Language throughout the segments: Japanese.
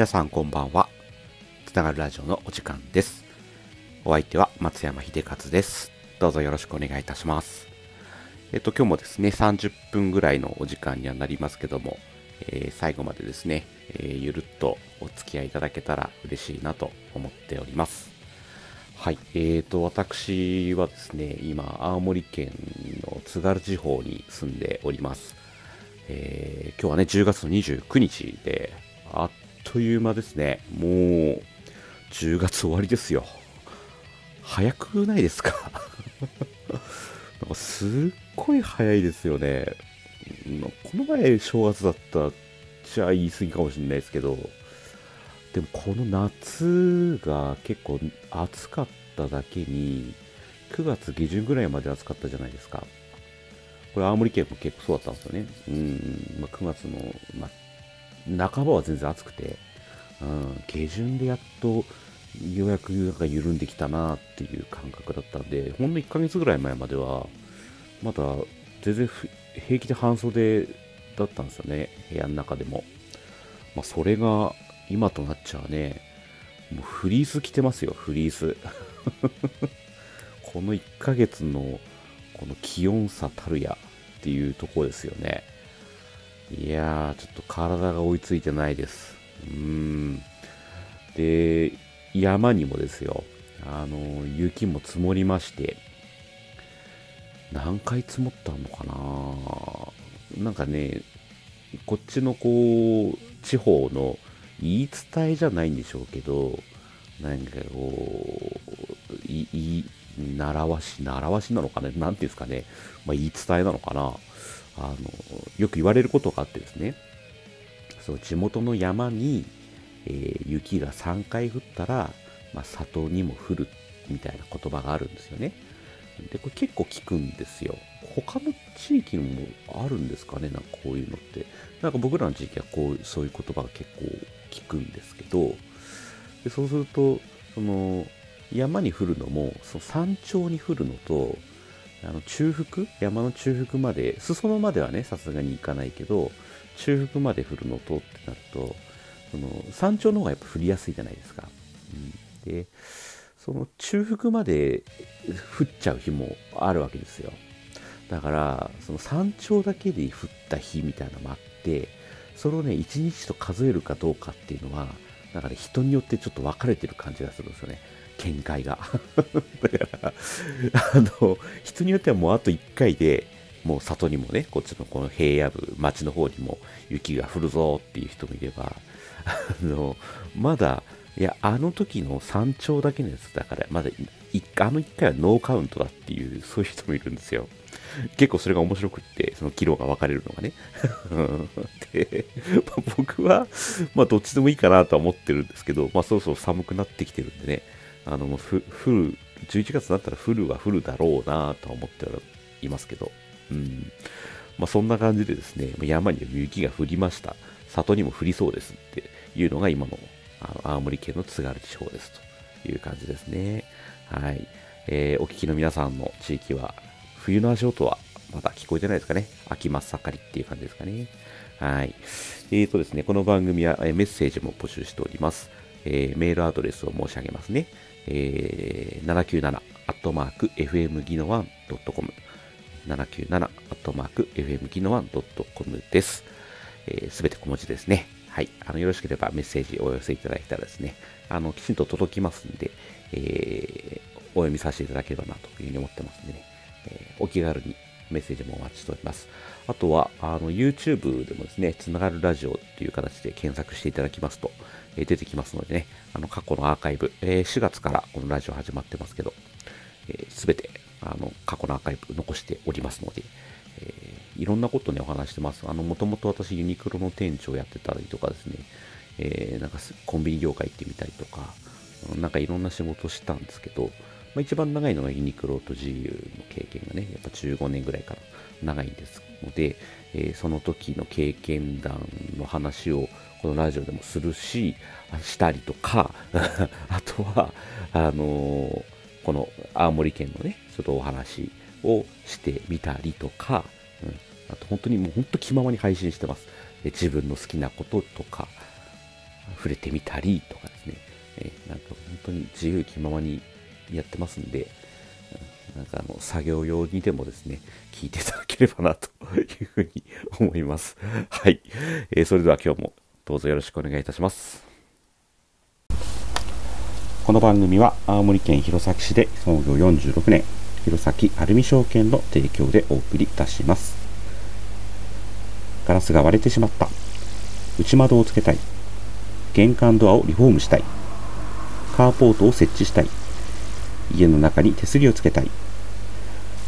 皆さんこんばんは。つながるラジオのお時間です。お相手は松山秀勝です。どうぞよろしくお願いいたします。えっと、今日もですね、30分ぐらいのお時間にはなりますけども、えー最後までですね、えーゆるっとお付き合いいただけたら嬉しいなと思っております。はい。えーと、私はですね、今、青森県の津軽地方に住んでおります。えー今日はね、10月の29日で、あっという間ですね。もう、10月終わりですよ。早くないですか？なんかすっごい早いですよね。この前正月だったじゃあ言い過ぎかもしれないですけど、でもこの夏が結構暑かっただけに、9月下旬ぐらいまで暑かったじゃないですか。これ青森県も結構そうだったんですよね。うん、まあ、9月の、まあ、半ばは全然暑くて、うん、下旬でやっとようやくなんか緩んできたなっていう感覚だったんで、ほんの1ヶ月ぐらい前までは、まだ全然平気で半袖だったんですよね、部屋の中でも。まあ、それが今となっちゃうね、もうフリース着てますよ、フリース。この1ヶ月のこの気温差たるやっていうとこですよね。いやー、ちょっと体が追いついてないです。うーん。で、山にもですよ、あの、雪も積もりまして、何回積もったのかななんかね、こっちのこう、地方の言い伝えじゃないんでしょうけど、なんかこう、い、い、習わし、習わしなのかねなんていうんですかね。まあ、言い伝えなのかなあの、よく言われることがあってですね。そう、地元の山に、えー雪が3回降ったら、まあ、里にも降るみたいな言葉があるんですよね。で、これ結構聞くんですよ。他の地域にもあるんですかね？なんかこういうのって。なんか僕らの地域はこう、そういう言葉が結構聞くんですけど、でそうすると、その、山に降るのも、その山頂に降るのと、あの中腹？山の中腹まで、裾野まではね、さすがに行かないけど、中腹まで降るのとってなると、その山頂の方がやっぱ降りやすいじゃないですか。うん、で、その中腹まで降っちゃう日もあるわけですよ。だから、その山頂だけで降った日みたいなのもあって、それをね、一日と数えるかどうかっていうのは、だから、人によってちょっと分かれてる感じがするんですよね。見解が。だから、あの、人によってはもうあと1回で、もう里にもね、こっちのこの平野部、町の方にも雪が降るぞっていう人もいれば、あの、まだ、いや、あの時の山頂だけのやつだから、まだ、あの1回はノーカウントだっていう、そういう人もいるんですよ。結構それが面白くって、その議論が分かれるのがね。で、まあ僕は、まあどっちでもいいかなとは思ってるんですけど、まあそろそろ寒くなってきてるんでね、あの、もう降る、11月になったら降るは降るだろうなとは思っていますけど、うん。まあそんな感じでですね、山に雪が降りました。里にも降りそうですっていうのが今のあの青森県の津軽地方ですという感じですね。はい。えーお聞きの皆さんの地域は、冬の足音はまだ聞こえてないですかね。秋真っ盛りっていう感じですかね。はい。えーとですね、この番組はメッセージも募集しております。えーメールアドレスを申し上げますね。えー、797アットマーク FM ギノワン .com 797アットマーク FM ギノワン .com です。す、えー、べ、て小文字ですね。はい。あの、よろしければメッセージお寄せいただいたらですね、あの、きちんと届きますんで、えーお読みさせていただければなというふうに思ってますんでね、えーお気軽にメッセージもお待ちしております。あとは、あの、YouTube でもですね、つながるラジオっていう形で検索していただきますと、え出てきますのでね、あの、過去のアーカイブ、え4月からこのラジオ始まってますけど、す、べ、て、あの、過去のアーカイブ残しておりますので、えーいろんなことね、お話してます。あの、もともと私、ユニクロの店長やってたりとかですね、えーなんかコンビニ業界行ってみたりとか、なんかいろんな仕事したんですけど、まあ、一番長いのがユニクロと GU の経験がね、やっぱ15年ぐらいから長いんですので、えーその時の経験談の話をこのラジオでもするし、したりとか、あとは、あのーこの青森県のね、ちょっとお話をしてみたりとか、うん、あと本当にもう本当気ままに配信してます。え自分の好きなこととか、触れてみたりとかですね、え、なんか本当に自由気ままにやってますんで、なんかあの作業用にでもですね、聞いていただければなというふうに思います。はい、えー、それでは今日もどうぞよろしくお願いいたします。この番組は青森県弘前市で創業46年、弘前アルミ証券の提供でお送りいたします。ガラスが割れてしまった。内窓をつけたい。玄関ドアをリフォームしたい。カーポートを設置したい。家の中に手すりをつけたい。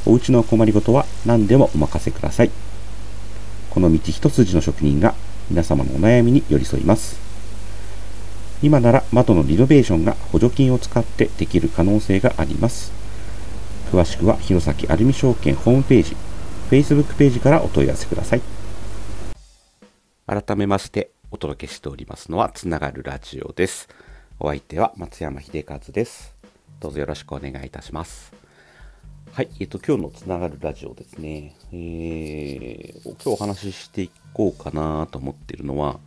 お家の困りごとは何でもお任せください。この道一筋の職人が皆様のお悩みに寄り添います。今なら窓のリノベーションが補助金を使ってできる可能性があります。詳しくは弘前アルミ証券ホームページ、Facebook ページからお問い合わせください。改めましてお届けしておりますのはつながるラジオです。お相手は松山秀和です。どうぞよろしくお願いいたします。はい、えっと、今日のつながるラジオですね。えー、今日お話ししていこうかなと思っているのは、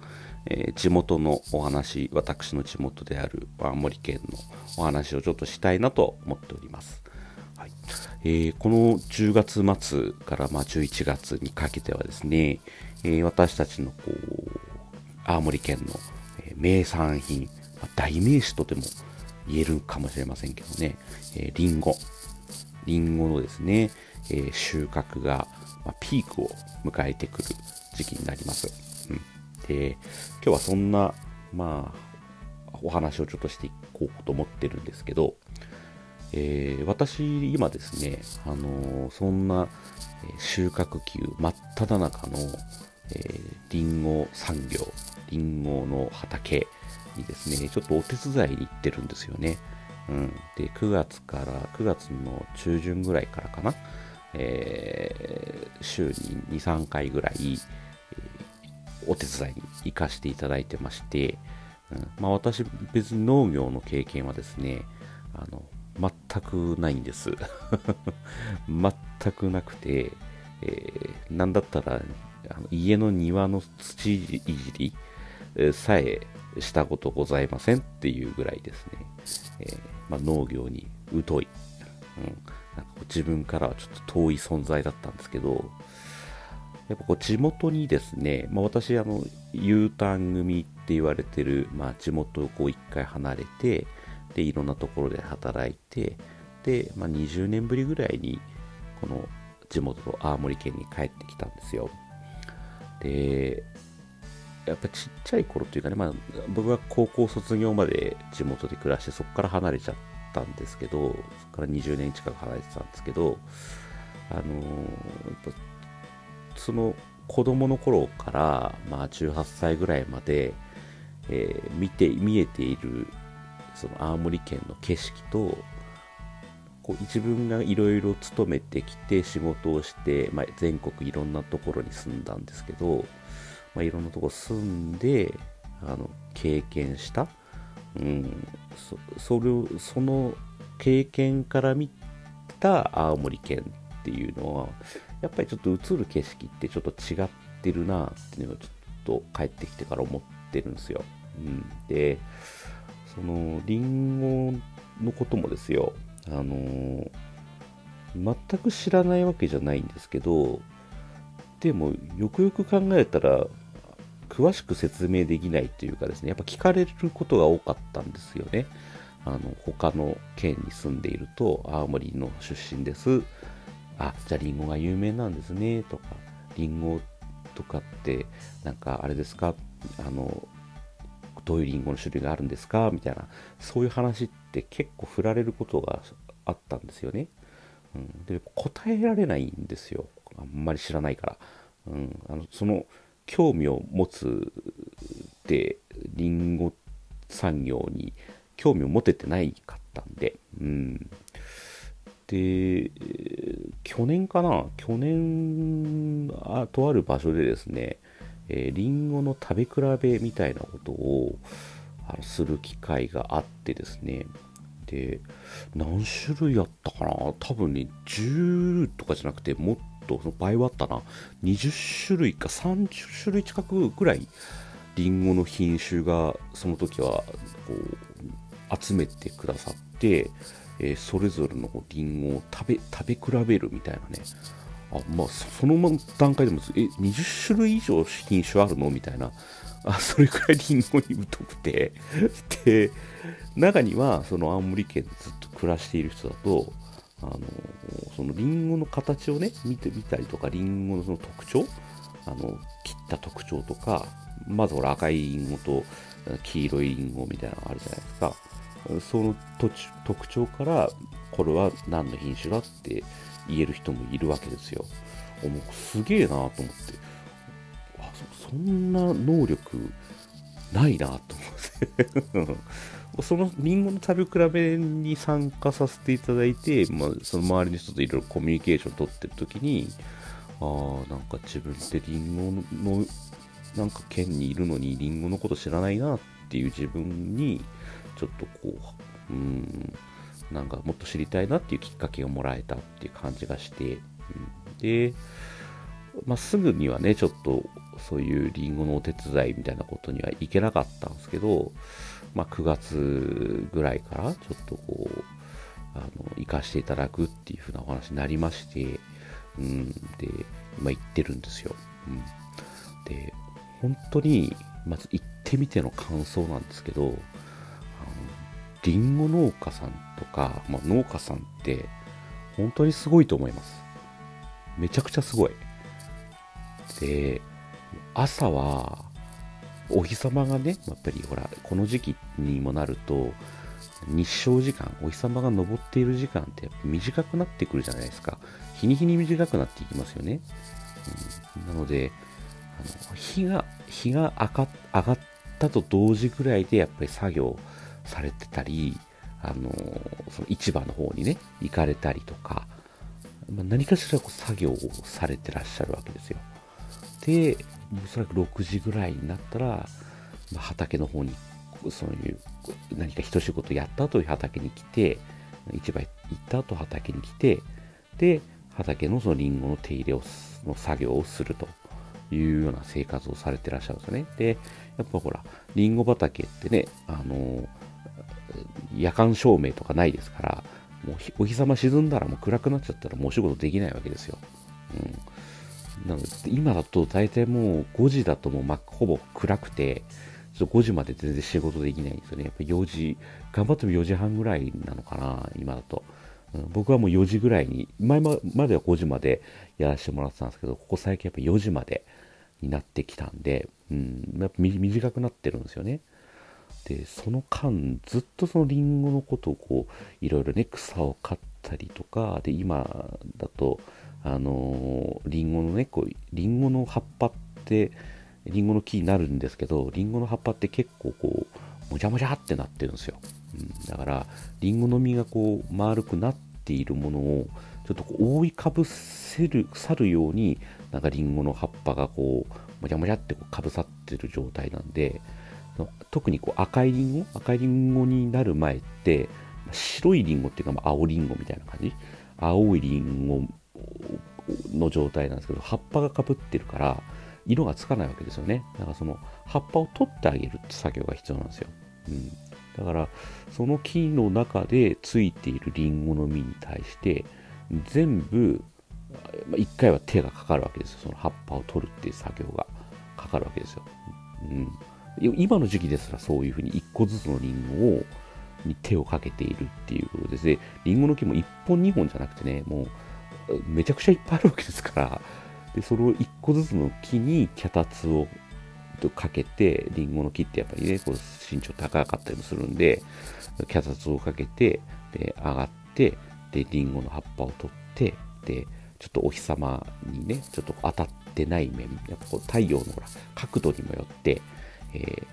えー、地元のお話、私の地元である青森県のお話をちょっとしたいなと思っております。はいえー、この10月末からまあ11月にかけてはですね、えー、私たちのこう青森県の名産品、まあ、代名詞とても言えるかもしれませんけどね、えー、リンゴ。リンゴのですね、えー、収穫が、まあ、ピークを迎えてくる時期になります。うん、で、今日はそんな、まあ、お話をちょっとしていこうと思ってるんですけど、えー、私、今ですね、あのー、そんな収穫期真っ只中の、えー、リンゴ産業、リンゴの畑にですね、ちょっとお手伝いに行ってるんですよね。うん。で、9月から、9月の中旬ぐらいからかな、えー、週に2、3回ぐらい、お手伝いに行かせていただいてまして、うん、まあ私、別に農業の経験はですね、あの、全くないんです。全くなくて、えー、なんだったら、あの家の庭の土いじり、さえしたことございませんっていうぐらいですね、えー、まあ、農業に疎い、うん、なんか自分からはちょっと遠い存在だったんですけど、やっぱこう地元にですね、まあ、私、あの、U ターン組って言われてる、まあ、地元をこう一回離れて、で、いろんなところで働いて、で、まあ、20年ぶりぐらいに、この地元の青森県に帰ってきたんですよ。で、やっぱちっちゃい頃というかね、まあ、僕は高校卒業まで地元で暮らして、そこから離れちゃったんですけど、そこから20年近く離れてたんですけど、あのー、やっぱその子供の頃から、まあ、18歳ぐらいまで、えー、見て、見えている、その青森県の景色と、こう自分がいろいろ勤めてきて仕事をして、まあ、全国いろんなところに住んだんですけど、まあ、いろんなとこ住んで、あの、経験した、うん、そそれを、その経験から見た青森県っていうのは、やっぱりちょっと映る景色ってちょっと違ってるなっていうのをちょっと帰ってきてから思ってるんですよ。うん、で、その、リンゴのこともですよ、あのー、全く知らないわけじゃないんですけど、でも、よくよく考えたら、詳しく説明できないというかですね、やっぱ聞かれることが多かったんですよね。あの、他の県に住んでいると、青森の出身です。あ、じゃあリンゴが有名なんですね、とか、リンゴとかって、なんかあれですか、あの、どういうリンゴの種類があるんですか？みたいな、そういう話って結構振られることがあったんですよね。うん、で答えられないんですよ。あんまり知らないから。うん、あのその興味を持つってリンゴ産業に興味を持ててないかったんで、うん。で、去年かな？去年あ、とある場所でですね、えー、リンゴの食べ比べみたいなことをあのする機会があってですね、で、何種類あったかな？多分ね、10とかじゃなくて、もっとその倍はあったな。20種類か30種類近くぐらいリンゴの品種がその時はこう集めてくださって、えーそれぞれのリンゴを食べ食べ比べるみたいなね。あまあその段階でもえ20種類以上品種あるのみたいな。あそれくらいリンゴに疎くて。で中にはその青森県でずっと暮らしている人だとあのそのリンゴの形をね見てみたりとかリンゴのその特徴あの切った特徴とかまずほら赤いリンゴと黄色いリンゴみたいなのがあるじゃないですか。その土地特徴からこれは何の品種だって言える人もいるわけですよ。もうすげえなと思って。あそんな能力ないなと思って。そのリンゴの食べ比べに参加させていただいて、まあ、その周りの人といろいろコミュニケーション取ってる時にああなんか自分ってリンゴのなんか県にいるのにリンゴのこと知らないなっていう自分にちょっとこううんなんかもっと知りたいなっていうきっかけをもらえたっていう感じがして、うん、で、まあ、すぐにはねちょっとそういうリンゴのお手伝いみたいなことには行けなかったんですけど、まあ、9月ぐらいからちょっとこうあの行かせていただくっていう風なお話になりまして、うん、で今行ってるんですよ、うん、で本当にまず行ってみての感想なんですけどあのリンゴ農家さんとか、まあ、農家さんって本当にすごいと思います。めちゃくちゃすごい。で朝はお日様がねやっぱりほらこの時期にもなると日照時間お日様が昇っている時間ってやっぱ短くなってくるじゃないですか。日に日に短くなっていきますよね、うん、なのであの日が日が上が上がったと同時ぐらいでやっぱり作業されてたりあのその市場の方にね行かれたりとか、まあ、何かしらこう作業をされてらっしゃるわけですよ。でおそらく6時ぐらいになったら、まあ、畑の方にそういう何か一仕事やった後畑に来て市場行った後畑に来てで畑のそのリンゴの手入れをの作業をすると。いうような生活をされてらっしゃるんですよね。でやっぱほらリンゴ畑ってねあの夜間照明とかないですからもうお日様沈んだらもう暗くなっちゃったらもうお仕事できないわけですよ、うん、なので今だと大体もう5時だともう真っほぼ暗くてちょっと5時まで全然仕事できないんですよね。やっぱ4時、頑張っても4時半ぐらいなのかな、今だと。うん、僕はもう4時ぐらいに、前までは5時までやらせてもらってたんですけど、ここ最近やっぱ4時までになってきたんで、うん、やっぱ短くなってるんですよね。で、その間、ずっとそのリンゴのことをこう、いろいろね、草を刈ったりとか、で、今だと、あのー、リンゴのね、こう、リンゴの葉っぱって、リンゴの木になるんですけど、リンゴの葉っぱって結構こう、もじゃもじゃってなってるんですよ。うん、だから、リンゴの実がこう、丸くなっているものを、ちょっとこう覆いかぶせる、去るように、なんかリンゴの葉っぱがこう、もじゃもじゃってこうかぶさってる状態なんで、特にこう赤いリンゴ？赤いリンゴになる前って、白いリンゴっていうか、青リンゴみたいな感じ？青いリンゴの状態なんですけど、葉っぱがかぶってるから、色がつかないわけですよね。だからその葉っぱを取ってあげるって作業が必要なんですよ。うん、だからその木の中でついているリンゴの実に対して全部一回は手がかかるわけですよ。その葉っぱを取るっていう作業がかかるわけですよ。うん、今の時期ですらそういうふうに一個ずつのリンゴをに手をかけているっていうことですね。リンゴの木も1本2本じゃなくてね、もうめちゃくちゃいっぱいあるわけですから、でそれを1個ずつの木に脚立をかけて、リンゴの木ってやっぱりね、こう身長高かったりもするんで、脚立をかけて、で、上がって、で、リンゴの葉っぱを取って、で、ちょっとお日様にね、ちょっと当たってない面、やっぱこう太陽のほら角度にもよって、え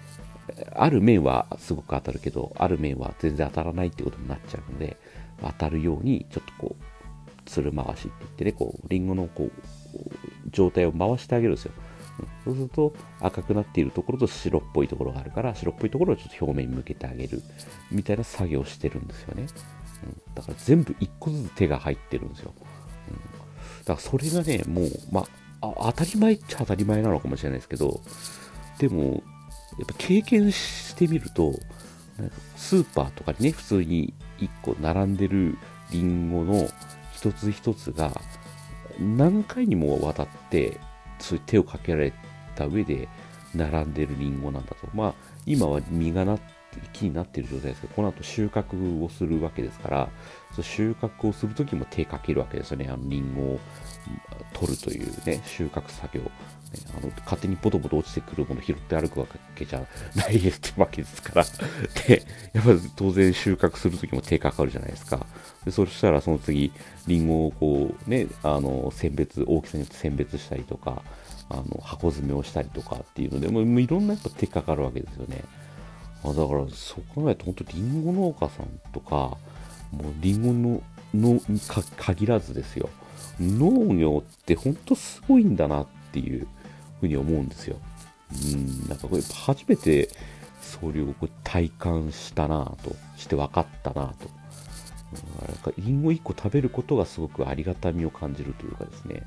ー、ある面はすごく当たるけど、ある面は全然当たらないってことになっちゃうので、当たるように、ちょっとこう、つる回しって言ってね、こう、リンゴのこう、状態を回してあげるんですよ。そうすると赤くなっているところと白っぽいところがあるから白っぽいところをちょっと表面に向けてあげるみたいな作業をしてるんですよね、うん、だから全部一個ずつ手が入ってるんですよ、うん、だからそれがねもうまあ当たり前っちゃ当たり前なのかもしれないですけどでもやっぱ経験してみると、スーパーとかにね、普通に1個並んでるリンゴの一つ一つが何回にもわたってそういう手をかけられた上で並んでるリンゴなんだと。まあ今は実がなって木になってる状態ですけど、この後収穫をするわけですから、そ収穫をするときも手かけるわけですよね。あのリンゴを取るというね、収穫作業。ね、あの勝手にポトポト落ちてくるもの拾って歩くわけじゃないってわけですから。で、やっぱ当然収穫するときも手かかるじゃないですか。でそしたらその次、リンゴをこうね、あの、選別、大きさによって選別したりとか、あの、箱詰めをしたりとかっていうので、もういろんなやっぱ手かかるわけですよね。あだから、そう考えると、本当リンゴ農家さんとか、もうリンゴの、の限らずですよ。農業って本当すごいんだなっていうふうに思うんですよ。うん、なんかこれ初めてそれを体感したなと、して分かったなと。なんかリンゴ1個食べることがすごくありがたみを感じるというかですね。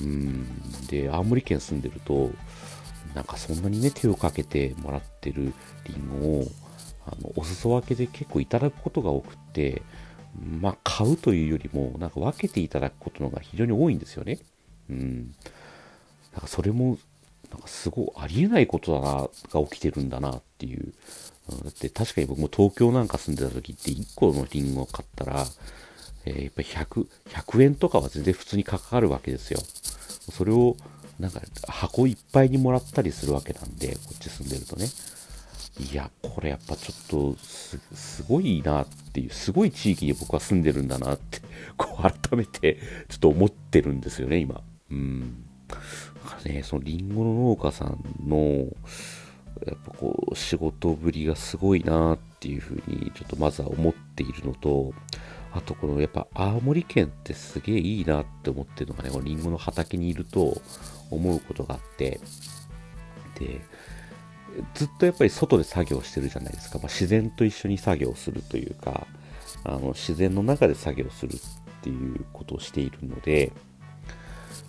うん、で、青森県住んでると、なんかそんなにね、手をかけてもらってるリンゴを、あの、お裾分けで結構いただくことが多くって、まあ、買うというよりも、なんか分けていただくことのが非常に多いんですよね。うん。なんかそれも、なんかすごいありえないことだな、が起きてるんだなっていう。だって確かに僕も東京なんか住んでた時って1個のリンゴを買ったら、えー、やっぱり100、100円とかは全然普通にかかるわけですよ。それを、なんか箱いっぱいにもらったりするわけなんで、こっち住んでるとね。いや、これやっぱちょっとす、ごいなっていう、すごい地域に僕は住んでるんだなって、こう改めてちょっと思ってるんですよね、今。うん。かね、そのリンゴの農家さんの、やっぱこう、仕事ぶりがすごいなっていうふうに、ちょっとまずは思っているのと、あとこのやっぱ青森県ってすげえいいなって思ってるのがね、このリンゴの畑にいると思うことがあって、で、ずっとやっぱり外で作業してるじゃないですか。まあ、自然と一緒に作業するというか、あの自然の中で作業するっていうことをしているので、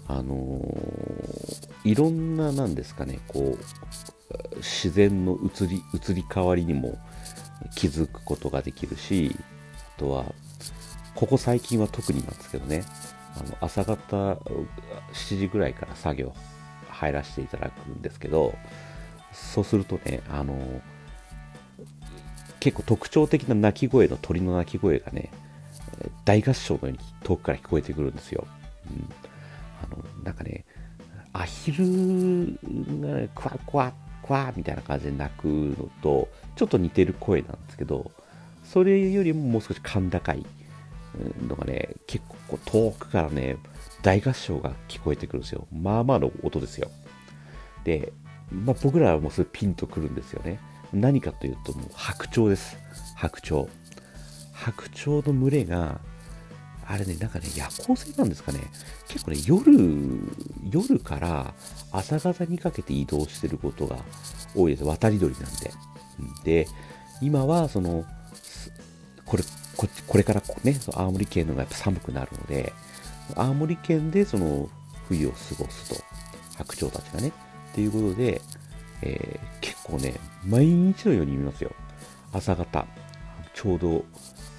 あのー、いろんな、なんですかね、こう、自然の移り、移り変わりにも気づくことができるし、あとは、ここ最近は特になんですけどね、あの朝方7時ぐらいから作業入らせていただくんですけど、そうするとね、あの結構特徴的な鳴き声の鳥の鳴き声がね、大合唱のように遠くから聞こえてくるんですよ。うん、あのなんかね、アヒルが、クワクワクワみたいな感じで鳴くのとちょっと似てる声なんですけど、それよりももう少し甲高いのがね、結構遠くからね、大合唱が聞こえてくるんですよ。まあまあの音ですよ。で、まあ、僕らはもうそれピンとくるんですよね。何かというと、もう白鳥です。白鳥。白鳥の群れが、あれね、なんかね、夜行性なんですかね。結構ね、夜、夜から朝方にかけて移動してることが多いです。渡り鳥なんで。で、今は、その、これ、ここれからね、青森県のがやっぱ寒くなるので、青森県でその冬を過ごすと、白鳥たちがね。っていうことで、えー、結構ね、毎日のように見ますよ。朝方、ちょうど、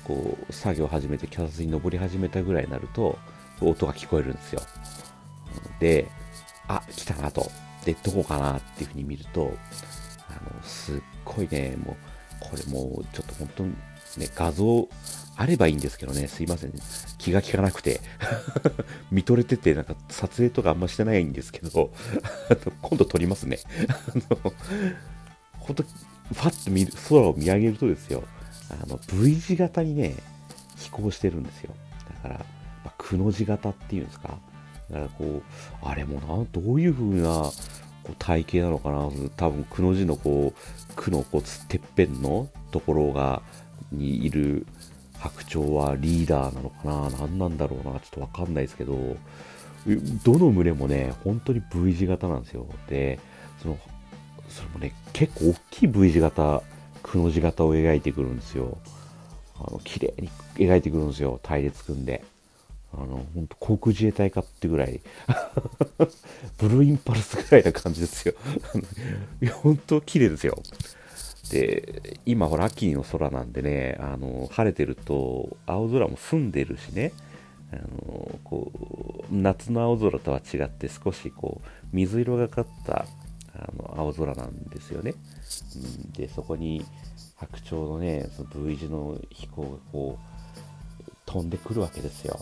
こう、作業を始めて、脚立に登り始めたぐらいになると、音が聞こえるんですよ。で、あ、来たなと。で、どこかなっていうふうに見ると、あの、すっごいね、もう、これもう、ちょっと本当にね、画像、あればいいんですけどね、すいません、気が利かなくて 見とれてて、なんか撮影とかあんましてないんですけど 今度撮りますね。ほんと、ファッと見る、空を見上げるとですよ、あの、V 字型にね、飛行してるんですよ。だから、まあ、くの字型っていうんですか？だからこう、あれもな、どういう風なこう体型なのかな？多分、くの字のこう、くのこう、てっぺんのところが、にいる白鳥はリーダーなのかな？何なんだろうな？ちょっとわかんないですけど、どの群れもね、本当に V 字型なんですよ。で、その、それもね、結構大きい V 字型、くの字型を描いてくるんですよ。あの、綺麗に描いてくるんですよ。隊列組んで。あの、本当航空自衛隊かってぐらい ブルーインパルスぐらいな感じですよ いや、本当綺麗ですよ。で、今ほら秋の空なんでね、あの、晴れてると青空も澄んでるしね、あの、こう、夏の青空とは違って少しこう、水色がかったあの青空なんですよね。うん、で、そこに白鳥のね、その V 字の飛行がこう、飛んでくるわけですよ。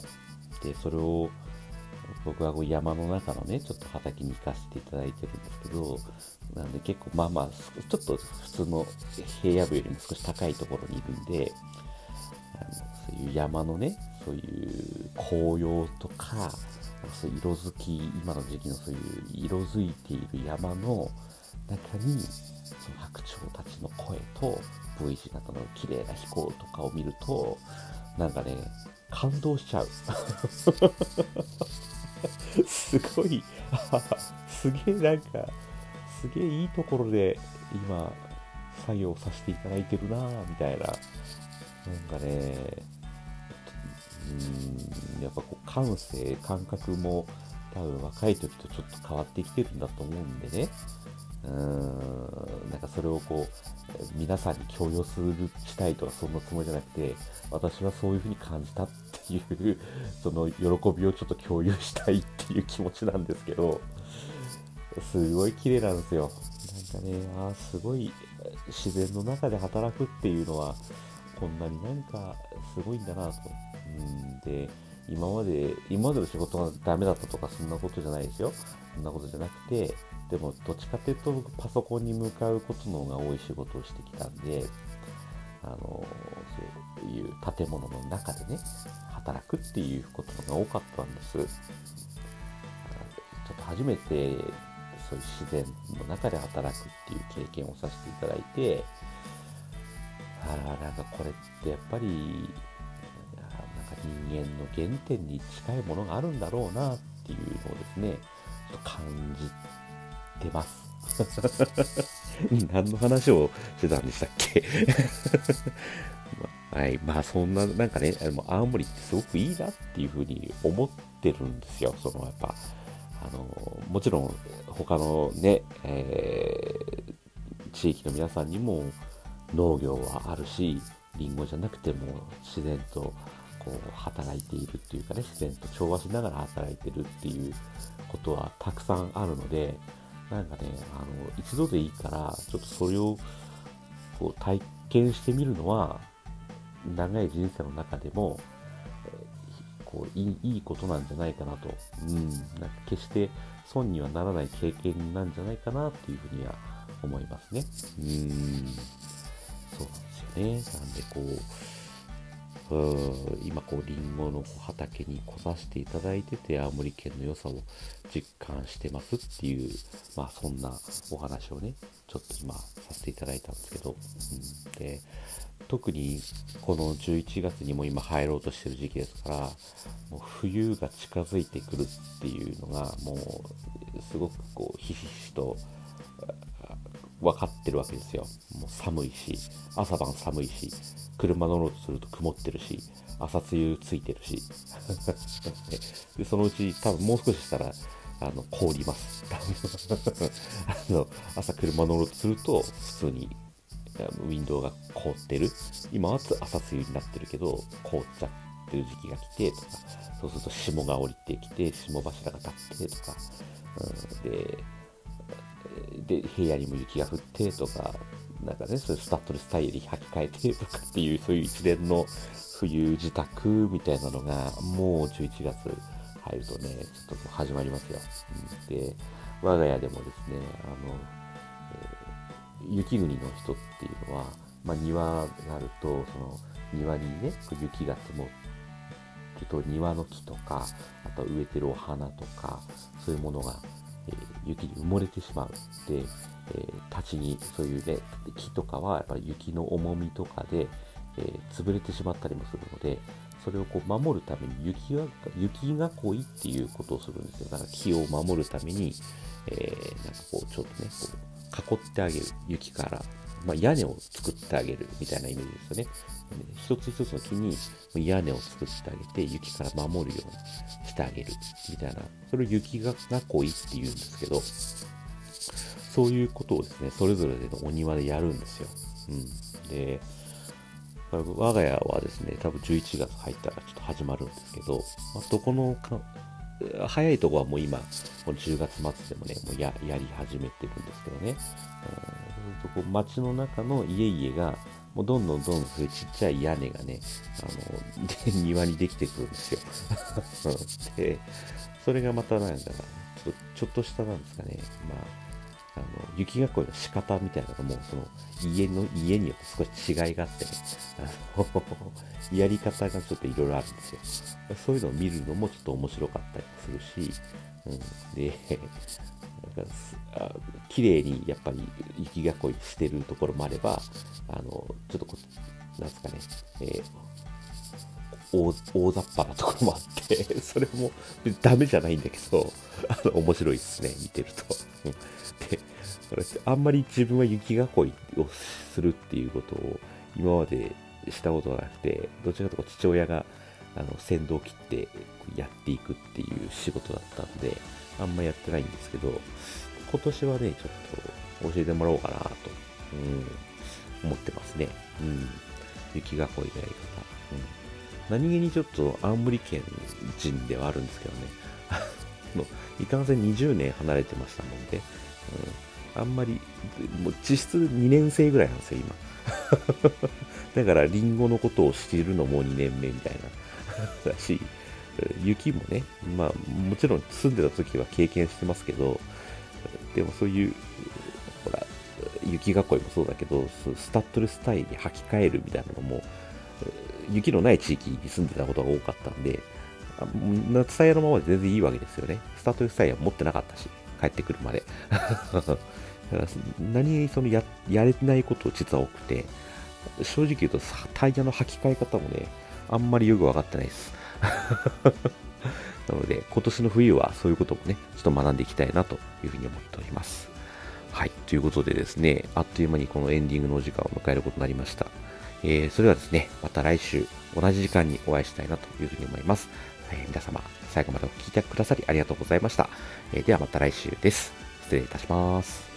で、それを僕はこう山の中のね、ちょっと畑に行かせていただいてるんですけど、なんで結構まあまあ、ちょっと普通の平野部よりも少し高いところにいるんで、あのそういう山のね、そういう紅葉とか、そう色づき、今の時期のそういう色づいている山の中に、その白鳥たちの声と V 字型の綺麗な飛行とかを見ると、なんかね、感動しちゃう。すごい、すげえなんか、すげえいいところで今、作業させていただいてるな、みたいな。なんかね、うん、やっぱこう感性、感覚も多分若い時とちょっと変わってきてるんだと思うんでね。うーん、なんかそれをこう、皆さんに共有する、したいとはそんなつもりじゃなくて、私はそういう風に感じたっていう、その喜びをちょっと共有したいっていう気持ちなんですけど、すごい綺麗なんですよ。なんかね、ああ、すごい自然の中で働くっていうのは、こんなになんかすごいんだなと。うんで、今まで、今までの仕事がダメだったとかそんなことじゃないですよ。そんなことじゃなくて、でもどっちかっていうと僕パソコンに向かうことの方が多い仕事をしてきたんで、あの、そういう建物の中でね、働くっていうことが多かったんです。ちょっと初めてそういう自然の中で働くっていう経験をさせていただいて、あ、なんかこれってやっぱり、なんか人間の原点に近いものがあるんだろうなっていうのをですね、感じてます。何の話をしてたんでしたっけ？はい。まあ、そんな、なんかね、青森ってすごくいいなっていうふうに思ってるんですよ。その、やっぱ、あの、もちろん、他のね、えー、地域の皆さんにも農業はあるし、りんごじゃなくても自然とこう働いているっていうかね、自然と調和しながら働いてるっていうことはたくさんあるので、なんかね、あの、一度でいいから、ちょっとそれをこう体験してみるのは、長い人生の中でも、こういい、ことなんじゃないかなと。うん、なんか決して損にはならない経験なんじゃないかなっていうふうには思いますね。うん、そうなんですよね。なんでこう、今こうリンゴの畑に来させていただいてて青森県の良さを実感してますっていうまあそんなお話をねちょっと今させていただいたんですけど、うん、で特にこの11月にも今入ろうとしてる時期ですからもう冬が近づいてくるっていうのがもうすごくこうひしひしと分かってるわけですよ。もう寒いし、朝晩寒いし、車乗ろうとすると曇ってるし、朝露ついてるし。で、そのうち多分もう少ししたら、あの、凍ります。あの、朝車乗ろうとすると、普通に、ウィンドウが凍ってる。今は朝露になってるけど、凍っちゃってる時期が来てとか、そうすると霜が降りてきて、霜柱が立ってとか、うん、で、で、部屋にも雪が降ってとか、なんかね、そういうスタッドレスタイヤに履き替えてとかっていう、そういう一連の冬自宅みたいなのが、もう11月入るとね、ちょっと始まりますよ。で、我が家でもですね、あの、えー、雪国の人っていうのは、まあ、庭があると、その庭にね、雪が積もると庭の木とか、あと植えてるお花とか、そういうものが、雪に埋もれてしまう。で、えー、立ち木、そういうね、木とかはやっぱり雪の重みとかで、えー、潰れてしまったりもするので、それをこう守るために雪が、雪囲いっていうことをするんですよ。だから木を守るために、えー、なんかこう、ちょっとね、こう囲ってあげる。雪から。まあ、屋根を作ってあげるみたいなイメージですよね。一つ一つの木に屋根を作ってあげて、雪から守るようにしてあげるみたいな、それを雪が囲いって言うんですけど、そういうことをですね、それぞれのお庭でやるんですよ。うん。で、我が家はですね、多分11月入ったらちょっと始まるんですけど、まあ、どこのか、早いとこはもう今、もう10月末でもね、もうややり始めてるんですけどね、うん、街の中の家々が、もうどんどんどんどんそういうちっちゃい屋根がね、あので、庭にできてくるんですよ。で、それがまたなんだか、ちょっと、ちょっとしたなんですかね、まあ、あの雪囲いの仕方みたいなのもその家の家によって少し違いがあってね。あの やり方がちょっといろいろあるんですよ。そういうのを見るのもちょっと面白かったりするし、うん、でなんか綺麗にやっぱり雪囲いしてるところもあればあのちょっとこうなんですかね、えー大大雑把なところもあって、それもダメじゃないんだけど、あの面白いですね、見てると。で、あんまり自分は雪囲いをするっていうことを今までしたことがなくて、どちらかというと父親があの先導を切ってやっていくっていう仕事だったんで、あんまやってないんですけど、今年はね、ちょっと教えてもらおうかなと、うん、思ってますね。うん。雪囲いのやり方。うん、何気にちょっと青森県人ではあるんですけどね。いかんせん20年離れてましたもんで、うん、あんまり、もう実質2年生ぐらいなんですよ、今。だから、リンゴのことを知るのも2年目みたいな。だし、雪もね、まあ、もちろん住んでた時は経験してますけど、でもそういう、ほら、雪囲いもそうだけど、スタッドレスタイに履き替えるみたいなのも、雪のない地域に住んでたことが多かったんで、夏タイヤのままで全然いいわけですよね。スタートレスタイヤ持ってなかったし、帰ってくるまで。何そのややれてないこと実は多くて、正直言うとタイヤの履き替え方もね、あんまりよくわかってないです。なので、今年の冬はそういうこともね、ちょっと学んでいきたいなというふうに思っております。はい。ということでですね、あっという間にこのエンディングのお時間を迎えることになりました。えー、それではですね、また来週同じ時間にお会いしたいなというふうに思います。えー、皆様、最後までお聴きくださりありがとうございました。えー、ではまた来週です。失礼いたします。